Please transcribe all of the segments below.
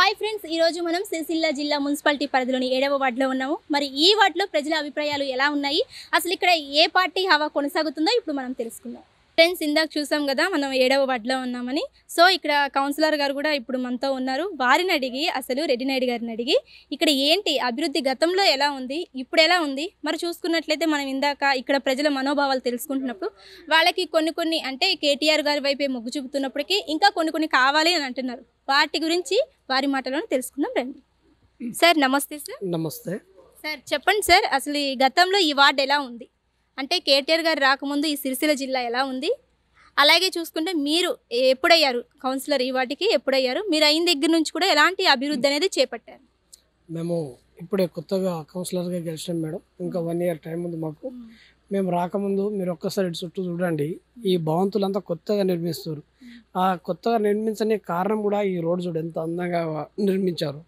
Hi friends ఈ రోజు మనం సిరిసిల్ల జిల్లా మున్సిపాలిటీ పరిధిలోని ఏడవ వార్డులో ఉన్నాము. మరి ఈ వార్డులో ప్రజల అభిప్రాయాలు ఎలా ఉన్నాయి? అసలు ఇక్కడ ఏ పార్టీ హవా కొనసాగుతుందో ఇప్పుడు మనం తెలుసుకుందాం. ఫ్రెండ్స్ ఇందాక చూసాం కదా మనం ఏడవ వార్డులో ఉన్నామని. సో ఇక్కడ కౌన్సిలర్ గారు కూడా ఇప్పుడు మనతో ఉన్నారు. వారిని అడిగి అసలు రెడ్డినాయుడు గారిని అడిగి ఇక్కడ ఏంటి అభివృద్ధి గతంలో ఎలా ఉంది ఇప్పుడు ఎలా ఉంది? మరి చూసుకున్నట్లయితే మనం ఇందాక ఇక్కడ ప్రజల మనోభావాలు తెలుసుకుంటున్నప్పుడు వాళ్ళకి కొన్ని కొన్ని అంటే కేటీఆర్ గారి వైపే మొగ్గు చూపుతున్నప్పటికీ ఇంకా కొన్ని కొన్ని కావాలి అని అంటున్నారు. వాటి గురించి వారి మాటలను తెలుసుకుందాం రండి. సార్ నమస్తే సార్. నమస్తే. సార్ చెప్పండి సార్ అసలు ఈ గతంలో ఈ వార్డు ఎలా ఉంది? అంటే కేటీఆర్ గారు రాకముందు ఈ సిరిసిల్ల జిల్లా ఎలా ఉంది? అలాగే చూసుకుంటే మీరు ఎప్పుడయ్యారు? కౌన్సిలర్ ఈ వాటికి ఎప్పుడయ్యారు? మీరు అయిన దగ్గర నుంచి కూడా ఎలాంటి అభివృద్ధి అనేది చేపట్టారు? మేము ఇప్పుడే కొత్తగా కౌన్సిలర్గా గెలిచాం మేడం. ఇంకా వన్ ఇయర్ టైం ఉంది మాకు. మేము. రాకముందు మీరు ఒక్కసారి చుట్టూ చూడండి. ఈ భవంతులంతా కొత్తగా నిర్మిస్తారు కొత్తగా నిర్మించని కారణం కూడా ఈ రోడ్ చూడు ఎంత అందంగా నిర్మించారు.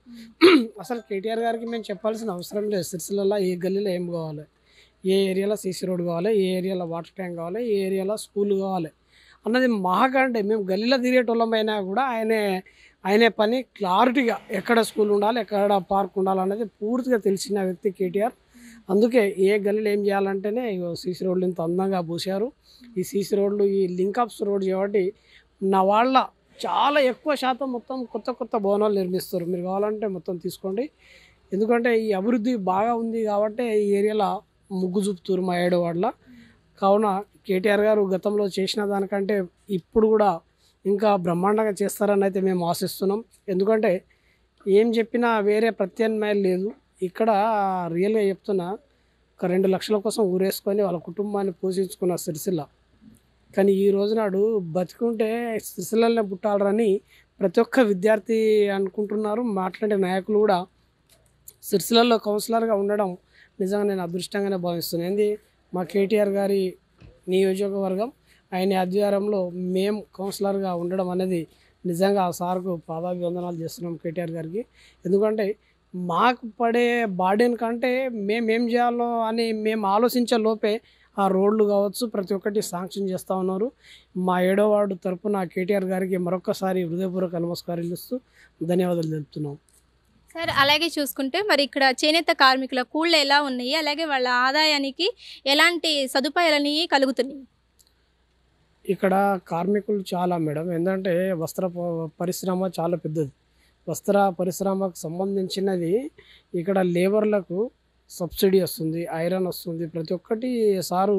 అసలు కేటీఆర్ గారికి మేము చెప్పాల్సిన అవసరం లేదు. సిరిసిల్లలో ఏ గల్లీలో ఏం కావాలి? ఏ ఏరియాలో సీసీ రోడ్ కావాలి? ఏ ఏరియాలో వాటర్ ట్యాంక్ కావాలి? ఏ ఏరియాలో స్కూల్ కావాలి? అన్నది మాకంటే మేము గల్లీలో తిరిగేటోళ్ళమైనా కూడా ఆయనే ఆయనే పని క్లారిటీగా ఎక్కడ స్కూల్ ఉండాలి ఎక్కడ పార్క్ ఉండాలి అనేది పూర్తిగా తెలిసిన వ్యక్తి కేటీఆర్. అందుకే ఏ గల్లీలో ఏం చేయాలంటేనే సీసీ రోడ్లు ఇంత అందంగా పూసారు ఈ సీసీ రోడ్లు ఈ లింకప్స్ రోడ్ కాబట్టి నా వాళ్ళ చాలా ఎక్కువ శాతం మొత్తం కొత్త కొత్త భవనాలు నిర్మిస్తారు. మీరు కావాలంటే మొత్తం తీసుకోండి. ఎందుకంటే ఈ అభివృద్ధి బాగా ఉంది కాబట్టి ఈ ఏరియాలో ముగ్గు చూపుతారు మా ఏడో వాళ్ళ. కావున కేటీఆర్ గారు గతంలో చేసిన దానికంటే ఇప్పుడు కూడా ఇంకా బ్రహ్మాండంగా చేస్తారని అయితే మేము ఆశిస్తున్నాం. ఎందుకంటే ఏం చెప్పినా వేరే ప్రత్యామ్నాయం లేదు. ఇక్కడ రియల్గా చెప్తున్నా ఒక రెండు లక్షల కోసం ఊరేసుకొని వాళ్ళ కుటుంబాన్ని పోషించుకున్న సిరిసిల్ల కానీ ఈ రోజు నాడు బతికుంటే పుట్టాలని ప్రతి ఒక్క విద్యార్థి అనుకుంటున్నారు. మాట్లాడే నాయకులు కూడా సిరిసిలలో కౌన్సిలర్గా ఉండడం నిజంగా నేను అదృష్టంగానే భావిస్తున్నాను. ఏంది? మా కేటీఆర్ గారి నియోజకవర్గం ఆయన ఆధ్వర్యంలో మేము కౌన్సిలర్గా ఉండడం అనేది నిజంగా ఆ సార్కు పాదాభివందనాలు చేస్తున్నాం కేటీఆర్ గారికి. ఎందుకంటే మాకు పడే బాడీని కంటే మేమేం చేయాలో అని మేము ఆలోచించే లోపే ఆ రోడ్లు కావచ్చు ప్రతి ఒక్కటి శాంక్షన్ చేస్తూ ఉన్నారు. మా ఏడో వార్డు తరపున కేటీఆర్ గారికి మరొకసారి హృదయపూర్వక నమస్కారాలు ఇస్తూ ధన్యవాదాలు తెలుపుతున్నాం. సార్ అలాగే చూసుకుంటే మరి ఇక్కడ చేనేత కార్మికుల కూళ్ళు ఎలా ఉన్నాయి? అలాగే వాళ్ళ ఆదాయానికి ఎలాంటి సదుపాయాలు అనేవి కలుగుతున్నాయి? ఇక్కడ కార్మికులు చాలా మేడం. ఏంటంటే వస్త్ర పరిశ్రమ చాలా పెద్దది. వస్త్ర పరిశ్రమకు సంబంధించినది ఇక్కడ లేబర్లకు సబ్సిడీ వస్తుంది ఐరన్ వస్తుంది. ప్రతి ఒక్కటి సారు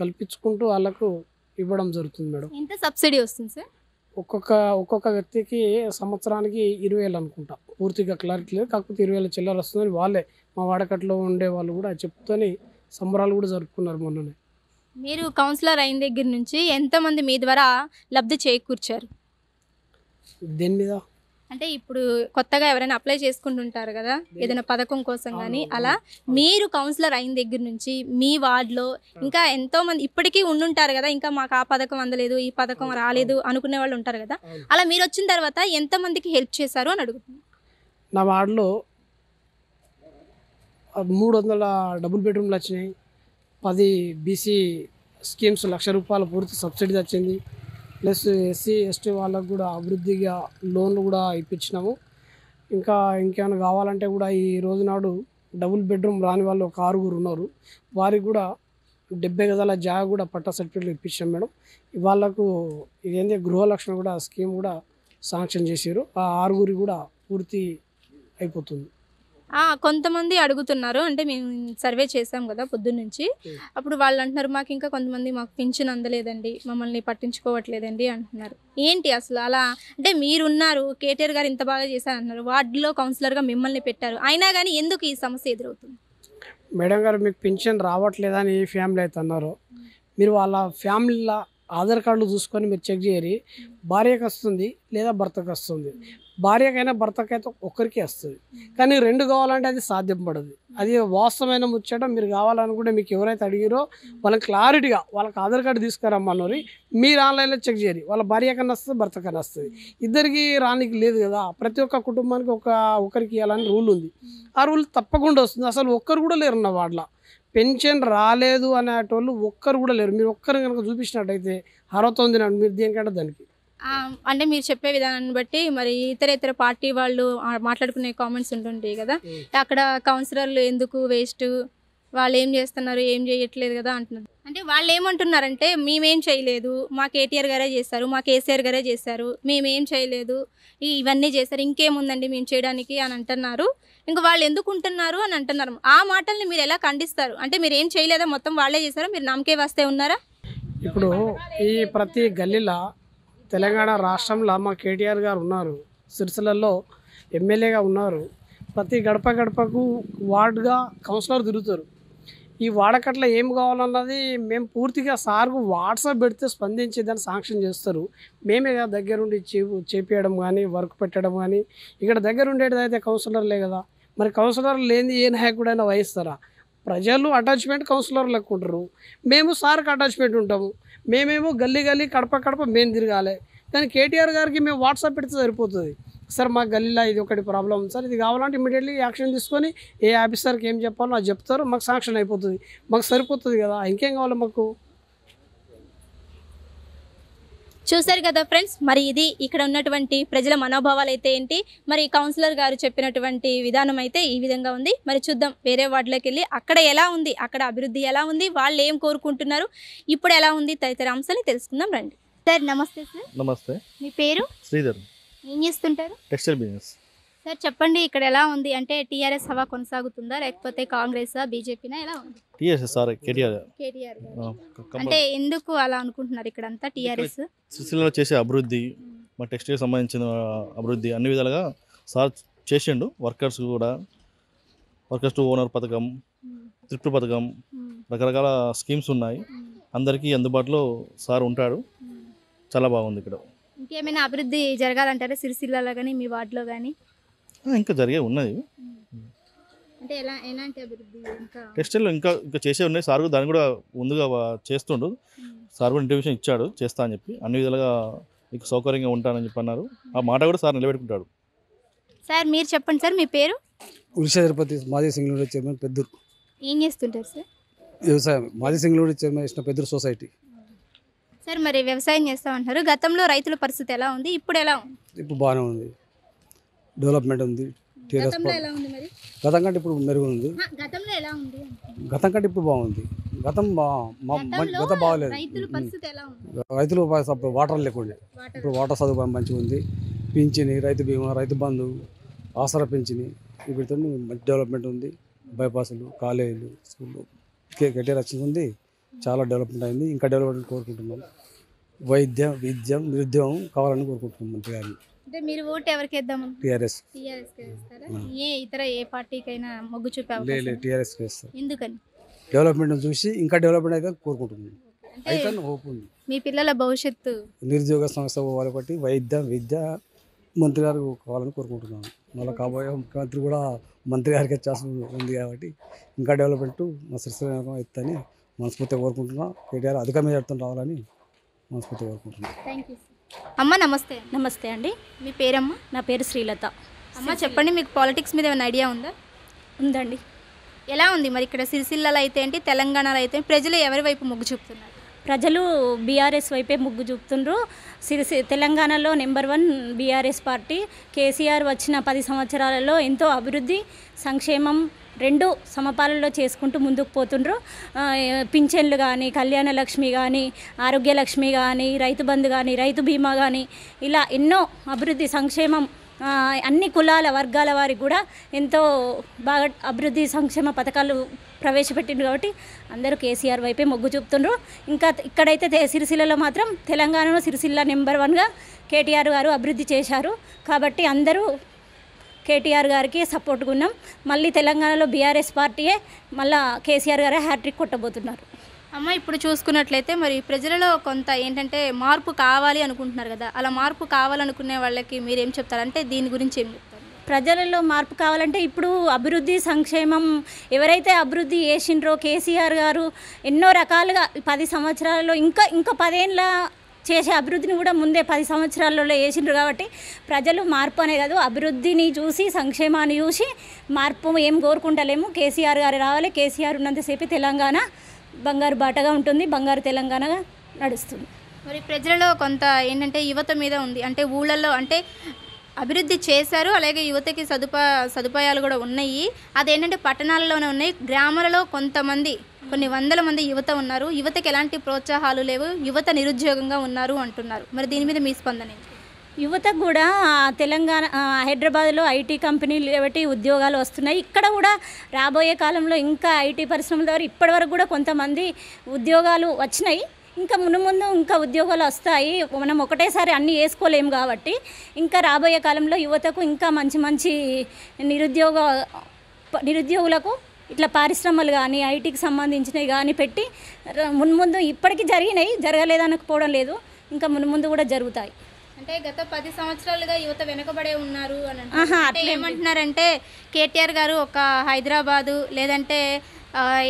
కల్పించుకుంటూ వాళ్ళకు ఇవ్వడం జరుగుతుంది మేడం. ఎంత సబ్సిడీ వస్తుంది సార్? ఒక్కొక్క ఒక్కొక్క వ్యక్తికి సంవత్సరానికి ఇరవై వేలు అనుకుంటా. పూర్తిగా క్లారిటీ లేదు. కాకపోతే ఇరవై వేల చిల్లర వస్తుందని వాళ్ళే మా వాడకట్లో ఉండే వాళ్ళు కూడా చెప్తూనే సంబరాలు కూడా జరుపుకున్నారు మొన్ననే. మీరు కౌన్సిలర్ అయిన దగ్గర నుంచి ఎంతమంది మీ ద్వారా లబ్ధి చేకూర్చారు? దేని మీద? అంటే ఇప్పుడు కొత్తగా ఎవరైనా అప్లై చేసుకుంటుంటారు కదా ఏదైనా పథకం కోసం కానీ అలా మీరు కౌన్సిలర్ అయిన దగ్గర నుంచి మీ వార్డులో ఇంకా ఎంతో మంది ఇప్పటికీ ఉండుంటారు కదా ఇంకా మాకు ఆ పథకం అందలేదు ఈ పథకం రాలేదు అనుకునే వాళ్ళు ఉంటారు కదా అలా మీరు వచ్చిన తర్వాత ఎంత మందికి హెల్ప్ చేశారు అని అడుగుతున్నాను. నా వార్డులో మూడు వందల డబుల్ బెడ్రూమ్లు వచ్చినాయి పది బీసీ స్కీమ్స్ లక్ష రూపాయల పూర్తి సబ్సిడీ వచ్చింది ప్లస్ ఎస్సీ ఎస్టీ వాళ్ళకు కూడా అభివృద్ధిగా లోన్లు కూడా ఇప్పించినాము. ఇంకా ఇంకేమైనా కావాలంటే కూడా ఈ రోజు నాడు డబుల్ బెడ్రూమ్ రాని వాళ్ళు ఒక ఆరుగురు ఉన్నారు. వారికి కూడా డెబ్బై గదాల జాగా కూడా పట్టా సర్టిఫికేట్లు ఇప్పించాం మేడం. వాళ్ళకు ఇదేంటి గృహలక్ష్మి కూడా స్కీమ్ కూడా శాంక్షన్ చేశారు ఆ ఆరుగురి కూడా పూర్తి అయిపోతుంది. కొంతమంది అడుగుతున్నారు. అంటే మేము సర్వే చేసాం కదా పొద్దున్న నుంచి Hmm. అప్పుడు వాళ్ళు అంటున్నారు మాకు ఇంకా కొంతమంది మాకు పింఛన్ అందలేదండి. మమ్మల్ని పట్టించుకోవట్లేదండి అంటున్నారు. ఏంటి అసలు అలా? అంటే మీరున్నారు కేటీఆర్ గారు ఇంత బాగా చేశారు అంటున్నారు వార్డులో కౌన్సిలర్గా మిమ్మల్ని పెట్టారు. అయినా కానీ ఎందుకు ఈ సమస్య ఎదురవుతుంది? మేడం గారు మీకు పెన్షన్ రావట్లేదా అని ఫ్యామిలీ అయితే అన్నారో. మీరు వాళ్ళ ఫ్యామిలీలో ఆధార్ కార్డులు చూసుకొని మీరు చెక్ చేయరి. భార్యకి వస్తుంది లేదా భర్తకు వస్తుంది. భార్యకైనా భర్తకైతే ఒక్కరికే వస్తుంది. కానీ రెండు కావాలంటే అది సాధ్యం పడదు. అది వాస్తవమైన ముచ్చట. మీరు కావాలనుకుంటే మీకు ఎవరైతే అడిగిరో వాళ్ళకి క్లారిటీగా వాళ్ళకి ఆధార్ కార్డు తీసుకురమ్మన్నారు మీరు ఆన్లైన్లో చెక్ చేయరు వాళ్ళ భార్య కన్నా వస్తుంది భర్త కన్నా వస్తుంది. ఇద్దరికి రానికి లేదు కదా. ప్రతి ఒక్క కుటుంబానికి ఒక ఒకరికి ఇవ్వాలని రూల్ ఉంది. ఆ రూల్ తప్పకుండా వస్తుంది. అసలు ఒక్కరు కూడా లేరు నా వాళ్ళ పెన్షన్ రాలేదు అనేటోళ్ళు ఒక్కరు కూడా లేరు. మీరు ఒక్కరు కనుక చూపించినట్టయితే అర్హత ఉంది నాకు మీరు దేనికంటే దానికి. అంటే మీరు చెప్పే విధానాన్ని బట్టి మరి ఇతర ఇతర పార్టీ వాళ్ళు మాట్లాడుకునే కామెంట్స్ ఉంటుంటాయి కదా. అక్కడ కౌన్సిలర్లు ఎందుకు వేస్ట్ వాళ్ళు ఏం చేస్తున్నారు ఏం చేయట్లేదు కదా అంటున్నారు. అంటే వాళ్ళు ఏమంటున్నారంటే మేమేం చేయలేదు. మా కేటీఆర్ గారే చేస్తారు మా కేసీఆర్ గారే చేస్తారు. మేమేం చేయలేదు. ఇవన్నీ చేస్తారు. ఇంకేముందండి మేము చేయడానికి? అని అంటున్నారు. ఇంకా వాళ్ళు ఎందుకు ఉంటున్నారు అని అంటున్నారు. ఆ మాటల్ని మీరు ఎలా ఖండిస్తారు? అంటే మీరు ఏం చేయలేదా? మొత్తం వాళ్ళే చేస్తారా మీరు నమ్మకే వస్తే ఉన్నారా? ఇప్పుడు ఈ ప్రతి గల్లీలో తెలంగాణ రాష్ట్రంలో మా కేటీఆర్ గారు ఉన్నారు. సిరిసిల్లలో ఎమ్మెల్యేగా ఉన్నారు. ప్రతి గడప గడపకు వార్డుగా కౌన్సిలర్ తిరుగుతారు. ఈ వాడకట్ల ఏం కావాలన్నది మేము పూర్తిగా సార్కు వాట్సాప్ పెడితే స్పందించి దాన్ని శాంక్షన్ చేస్తారు. మేమే కదా దగ్గరుండి చే చేపించడం కానీ వర్క్ పెట్టడం కానీ ఇక్కడ దగ్గర ఉండేది అయితే కౌన్సిలర్లే కదా. మరి కౌన్సిలర్ లేని ఏ నాయకుడైనా వహిస్తారా? ప్రజలు అటాచ్మెంట్ కౌన్సిలర్ లెక్క ఉంటారు. మేము సార్కి అటాచ్మెంట్ ఉంటాము. మేమేమో గల్లీ గల్లీ కడప కడప మేము తిరగాలి. కానీ కేటీఆర్ గారికి మేము వాట్సాప్ పెడితే సరిపోతుంది. సార్ మా గల్లీలో ఇది ఒకటి ప్రాబ్లం ఉంది సార్ ఇది కావాలంటే ఇమీడియట్లీ యాక్షన్ తీసుకొని ఏ ఆఫీసర్కి ఏం చెప్పాలో అది చెప్తారు మాకు శాంక్షన్ అయిపోతుంది. మాకు సరిపోతుంది కదా ఇంకేం కావాలి మాకు? చూశారు కదా ఫ్రెండ్స్ మరి ఇది ఇక్కడ ఉన్నటువంటి ప్రజల మనోభావాలు అయితే ఏంటి? మరి కౌన్సిలర్ గారు చెప్పినటువంటి విధానం అయితే ఈ విధంగా ఉంది. మరి చూద్దాం వేరే వార్డులోకి వెళ్ళి అక్కడ ఎలా ఉంది? అక్కడ అభివృద్ధి ఎలా ఉంది? వాళ్ళు ఏం కోరుకుంటున్నారు? ఇప్పుడు ఎలా ఉంది? తదితర అంశాన్ని తెలుసుకుందాం రండి. సార్ నమస్తే సార్. నమస్తే. మీ పేరు? శ్రీధర్. ఏం చేస్తుంటారు? Textile business. సార్ చెప్పండి ఇక్కడ ఎలా ఉంది? అంటే టీఆర్ఎస్ హవా కొనసాగుతుందా? లేకపోతే కాంగ్రెస్? బీజేపీనా? ఎలా ఉంది? టీఎస్ సార్ కేటీఆర్ కేటీఆర్ అంటే ఎందుకు అలా అనుకుంటున్నారు ఇక్కడ అంతా టీఆర్ఎస్? సిరిసిల్లలో చేసే అభివృద్ధి మా టెక్స్టైల్ సంబంధించిన అభివృద్ధి అన్ని విధాలుగా సార్ చేసిండు. వర్కర్స్ కూడా వర్కర్స్ టు ఓనర్ పథకం త్రిప్టు పథకం రకరకాల స్కీమ్స్ ఉన్నాయి. అందరికీ అందుబాటులో సార్ ఉంటాడు. చాలా బాగుంది ఇక్కడ. ఇంకేమైనా అభివృద్ధి జరగాలంటారా? సిరిసిల్లలో కానీ మీ వార్డులో కానీ ఇంకా జరిగే ఉన్నది అంటే ఎలా ఎలాంటి అభివృద్ధి ఇంకా? టెక్స్టైల్ ఇంకా ఇంకా చేసే ఉన్నాయి. సార్ కూడా దాన్ని కూడా ముందుగా చేస్తుండు. సార్ కూడా ఇంటర్వ్యూషన్ ఇచ్చాడు. చేస్తా అని చెప్పి అన్ని విధాలుగా మీకు సౌకర్యంగా ఉంటానని చెప్పి అన్నారు. ఆ మాట కూడా సార్ నిలబెట్టుకుంటాడు. సార్ మీరు చెప్పండి సార్ మీ పేరు? ఉరిషా తిరుపతి మాజీ సింగళూరు చైర్మన్ పెద్దూరు. ఏం చేస్తుంటారు సార్? వ్యవసాయం మాజీ సింగళూరు చైర్మన్ ఇచ్చిన పెద్దూరు సొసైటీ. సార్ మరి వ్యవసాయం చేస్తామంటారు గతంలో రైతుల పరిస్థితి ఎలా ఉంది? ఇప్పుడు ఎలా ఉంది? ఇప్పుడు బాగానే ఉంది. డెవలప్మెంట్ ఉంది. టీఆర్ఎస్ గతంలో ఎలా ఉంది మరి? గతం కంటే ఇప్పుడు మెరుగు ఉంది ఆ, గతంలో ఎలా ఉంది గతం కంటే ఇప్పుడు బాగుంది. గతం బా- మా- మా- గతంలో గతం బాగాలేదు. రైతుల పరిస్థితి ఎలా ఉంది? రైతులు అప్పుడు వాటర్ లేకుండే. వాటర్. ఇప్పుడు వాటర్ సదుపాయం మంచిగా ఉంది. పింఛని రైతు బీమా రైతు బంధు ఆసరా పింఛని వీటితో మంచి డెవలప్మెంట్ ఉంది. బైపాసులు కాలేజీలు స్కూళ్ళు కే కేటీఆర్ వచ్చింది ఉంది. చాలా డెవలప్మెంట్ అయింది. ఇంకా డెవలప్మెంట్ కోరుకుంటున్నాం. వైద్యం విద్యం నిరుద్యోగం కావాలని కోరుకుంటున్నాం మంత్రి గారిని. అంటే మీరు ఓటు ఎవరికి వేద్దాం టీఆర్ఎస్ ఏ ఇతర ఏ పార్టీకైనా మొగ్గు చూపే లే అవకాశం లే ఉందా? టీఆర్ఎస్ ఎందుకని? డెవలప్మెంట్ చూసి ఇంకా డెవలప్మెంట్ అయితే కోరుకుంటున్నాం. అంటే అయితే హోప్ ఉంది. మీ పిల్లల భవిష్యత్తు. నిరుద్యోగ సంస్థ పోవాలి బట్టి వైద్య విద్య మంత్రి గారు కావాలని కోరుకుంటున్నాను. మళ్ళీ కాబోయే ముఖ్యమంత్రి కూడా మంత్రి గారికి ఛాన్స్ ఉంది కాబట్టి ఇంకా డెవలప్మెంట్ మా సిరిసిల్ల ఎత్తని మనస్ఫూర్తిగా కోరుకుంటున్నాం. కేటీఆర్ అధిక మెజార్టీతో రావాలని మనస్ఫూర్తిగా కోరుకుంటున్నాం. థ్యాంక్ యూ అమ్మ నమస్తే. నమస్తే అండి. మీ పేరమ్మ? నా పేరు శ్రీలత. అమ్మ చెప్పండి మీకు పాలిటిక్స్ మీద ఏమైనా ఐడియా ఉందా? ఉందండి. ఎలా ఉంది మరి ఇక్కడ సిరిసిల్లలో అయితే ఏంటి తెలంగాణలో అయితే? ప్రజలు ఎవరి వైపు మొగ్గు చూపుతున్నారు? ప్రజలు బీఆర్ఎస్ వైపే ముగ్గు చూపుతుండ్రు. సిరిసి తెలంగాణలో number one BRS party. KCR వచ్చిన పది సంవత్సరాలలో ఎంతో అభివృద్ధి సంక్షేమం రెండు సమపాలలో చేసుకుంటూ ముందుకు పోతుండ్రు. పింఛన్లు కానీ కళ్యాణ లక్ష్మి కానీ ఆరోగ్యలక్ష్మి కానీ రైతు బంధు కానీ రైతు బీమా కానీ ఇలా ఎన్నో అభివృద్ధి సంక్షేమం అన్ని కులాల వర్గాల వారికి కూడా ఎంతో బాగా అభివృద్ధి సంక్షేమ పథకాలు ప్రవేశపెట్టిండ్రు కాబట్టి అందరూ కేసీఆర్ వైపే మొగ్గు చూపుతుండ్రు. ఇంకా ఇక్కడైతే సిరిసిల్లలో మాత్రం తెలంగాణలో సిరిసిల్ల నెంబర్ వన్గా కేటీఆర్ గారు అభివృద్ధి చేశారు. కాబట్టి అందరూ కేటీఆర్ గారికి సపోర్ట్గా ఉన్నాం మళ్ళీ తెలంగాణలో బీఆర్ఎస్ పార్టీయే మళ్ళా కేసీఆర్ గారే హ్యాట్రిక్ కొట్టబోతున్నారు. అమ్మ ఇప్పుడు చూసుకున్నట్లయితే మరి ప్రజలలో కొంత ఏంటంటే మార్పు కావాలి అనుకుంటున్నారు కదా. అలా మార్పు కావాలనుకునే వాళ్ళకి మీరు ఏం చెప్తారు? అంటే దీని గురించి ఏం చెప్తారు? ప్రజలలో మార్పు కావాలంటే ఇప్పుడు అభివృద్ధి సంక్షేమం ఎవరైతే అభివృద్ధి చేసిండ్రో కేసీఆర్ గారు ఎన్నో రకాలుగా పది సంవత్సరాలలో ఇంకా ఇంకా పదేళ్ళ చేసే అభివృద్ధిని కూడా ముందే పది సంవత్సరాలలో వేసిండ్రు కాబట్టి ప్రజలు మార్పు అనే కాదు అభివృద్ధిని చూసి సంక్షేమాన్ని చూసి మార్పు ఏం కోరుకుంటలేము. కేసీఆర్ గారు రావాలి కేసీఆర్ ఉన్నంతసేపు తెలంగాణ బంగారు బాటగా ఉంటుంది బంగారు తెలంగాణగా నడుస్తుంది. మరి ప్రజలలో కొంత ఏంటంటే యువత మీద ఉంది. అంటే ఊళ్ళల్లో అంటే అభివృద్ధి చేశారు అలాగే యువతకి సదుపా సదుపాయాలు కూడా ఉన్నాయి. అదేంటంటే పట్టణాలలోనే ఉన్నాయి. గ్రామాలలో కొంతమంది కొన్ని వందల మంది యువత ఉన్నారు. యువతకి ఎలాంటి ప్రోత్సాహాలు లేవు. యువత నిరుద్యోగంగా ఉన్నారు అంటున్నారు. మరి దీని మీద మీ స్పందన యువత యువతకు కూడా తెలంగాణ హైదరాబాద్లో ఐటీ కంపెనీలు కాబట్టి ఉద్యోగాలు వస్తున్నాయి. ఇక్కడ కూడా రాబోయే కాలంలో ఇంకా ఐటీ పరిశ్రమల ద్వారా ఇప్పటివరకు కూడా కొంతమంది ఉద్యోగాలు వచ్చినాయి. ఇంకా మును ముందు ఇంకా ఉద్యోగాలు వస్తాయి. మనం ఒకటేసారి అన్నీ వేసుకోలేము కాబట్టి ఇంకా రాబోయే కాలంలో యువతకు ఇంకా మంచి మంచి నిరుద్యోగ నిరుద్యోగులకు ఇట్లా పరిశ్రమలు కానీ ఐటీకి సంబంధించినవి కానీ పెట్టి మున్ముందు ఇప్పటికీ జరిగినాయి జరగలేదనకపోవడం లేదు. ఇంకా మున్ముందు కూడా జరుగుతాయి. అంటే గత పది సంవత్సరాలుగా యువత వెనకబడే ఉన్నారు అని. ఏమంటున్నారంటే కేటీఆర్ గారు ఒక హైదరాబాదు లేదంటే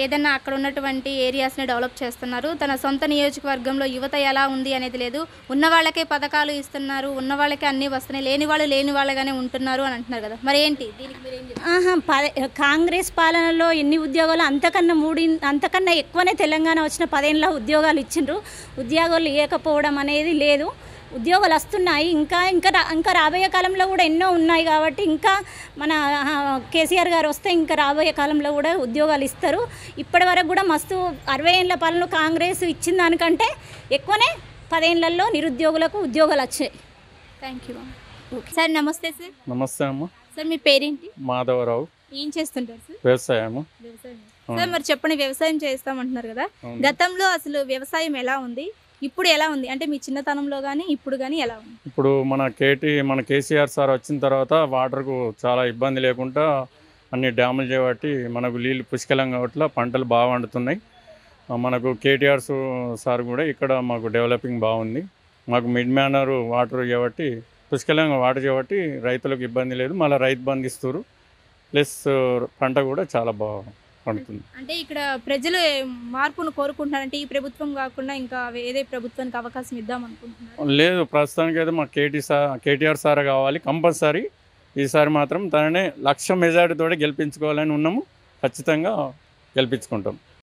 ఏదైనా అక్కడ ఉన్నటువంటి ఏరియాస్ని డెవలప్ చేస్తున్నారు. తన సొంత నియోజకవర్గంలో యువత ఎలా ఉంది అనేది లేదు. ఉన్న వాళ్ళకే పథకాలు ఇస్తున్నారు. ఉన్న వాళ్ళకే అన్నీ వస్తున్నాయి. లేని వాళ్ళు లేని వాళ్ళగానే ఉంటున్నారు అని అంటున్నారు కదా. మరి ఏంటి? దీనికి ఆహా పదే కాంగ్రెస్ పాలనలో ఎన్ని ఉద్యోగాలు అంతకన్నా మూడి అంతకన్నా ఎక్కువనే తెలంగాణ వచ్చిన పదేళ్ళ ఉద్యోగాలు ఇచ్చిండ్రు. ఉద్యోగాలు లేకపోవడం అనేది లేదు. ఉద్యోగాలు వస్తున్నాయి. ఇంకా ఇంకా రా- ఇంకా రాబోయే కాలంలో కూడా ఎన్నో ఉన్నాయి కాబట్టి ఇంకా మన కేసీఆర్ గారు వస్తే ఇంకా రాబోయే కాలంలో కూడా ఉద్యోగాలు ఇస్తారు. ఇప్పటి వరకు కూడా మస్తు అరవై ఏళ్ళ పాలన కాంగ్రెస్ ఇచ్చిన దానికంటే ఎక్కువనే పదేళ్ళలో నిరుద్యోగులకు ఉద్యోగాలు వచ్చాయి. థ్యాంక్ యూ సార్ నమస్తే సార్ నమస్తే అమ్మ. సార్ మీ పేరేంటి? మాధవరావు. ఏం చేస్తుంటారు సార్ వ్యవసాయము వ్యవసాయం. సార్ మరి చెప్పండి వ్యవసాయం చేస్తామంటున్నారు కదా. గతంలో అసలు వ్యవసాయం ఎలా ఉంది? ఇప్పుడు ఎలా ఉంది? అంటే మీ చిన్నతనంలో కానీ ఇప్పుడు కానీ ఎలా ఉంది? ఇప్పుడు మన కేటీ మన కేసీఆర్ సార్ వచ్చిన తర్వాత వాటర్కు చాలా ఇబ్బంది లేకుండా అన్ని డ్యాములు చేయబట్టి మనకు నీళ్ళు పుష్కలంగా కాబట్టి పంటలు బాగా వండుతున్నాయి. మనకు కేటీఆర్ సార్ కూడా ఇక్కడ మాకు డెవలపింగ్ బాగుంది. మాకు మిడ్ మ్యానర్ వాటర్ కాబట్టి పుష్కలంగా వాటర్ చేయబట్టి రైతులకు ఇబ్బంది లేదు. మళ్ళీ రైతు బంధిస్తారు. ప్లస్ పంట కూడా చాలా బాగుంది. పండుతుంది. అంటే ఇక్కడ ప్రజలు మార్పును కోరుకుంటున్నారంటే ఈ ప్రభుత్వం కాకుండా ఇంకా వేరే ప్రభుత్వానికి అవకాశం ఇద్దాం అనుకుంటున్నారు? లేదు ప్రస్తుతానికి అయితే మాకు కేటీ సార్ కేటీఆర్ సార్ కావాలి కంపల్సరీ. ఈసారి మాత్రం తననే లక్ష మెజార్టీతో గెలిపించుకోవాలని ఉన్నాము. ఖచ్చితంగా గెలిపించుకుంటాం.